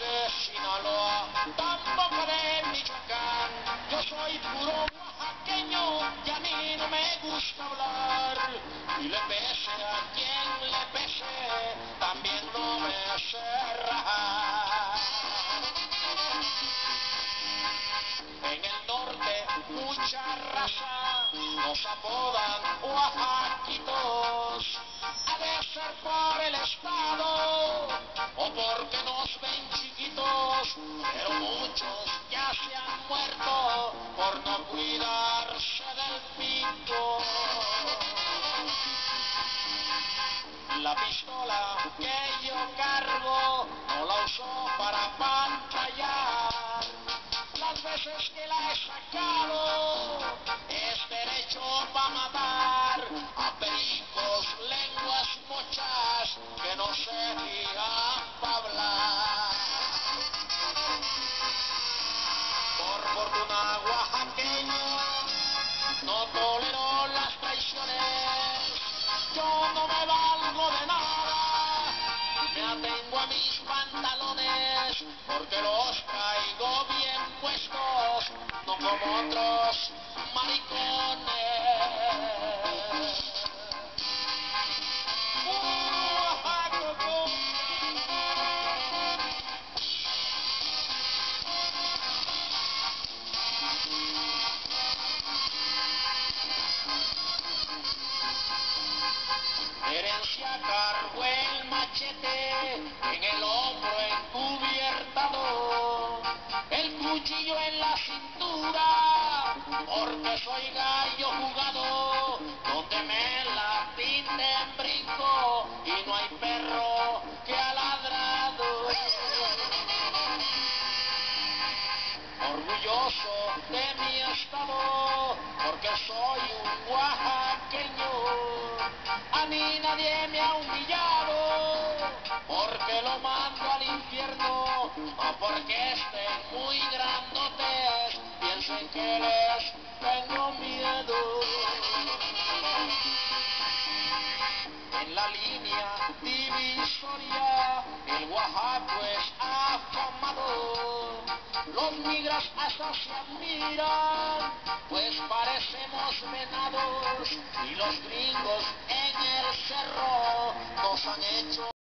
de Sinaloa, tampoco de Michoacán, yo soy puro oaxaqueño y a mí no me gusta hablar. Y le pese a quien le pese, también no me hace rajar. En el norte mucha raza nos apodan oaxaquitos, ha de ser por el estado. Muerto por no cuidarse del pito. La pistola que yo cargo no la uso para pantallar. Las veces que la he sacado es derecho para matar tolero las traiciones. Yo no me valgo de nada, me atengo a mis pantalones porque los traigo bien puestos, no como otros maricones. Herencia cargo el machete en el hombro encubiertado, el cuchillo en la cintura, porque soy gallo jugado, donde me la pinten brinco y no hay perro que ha ladrado. Orgulloso de mi estado, porque soy un oaxaqueño. Nadie me ha humillado, porque lo mando al infierno, o porque estén muy grandotes, piensen que les tengo miedo. En la línea divisoria, el Oaxaco es afamado. Los migras hasta se admiran, pues parecemos venados. Y los gringos en el cerro nos han hecho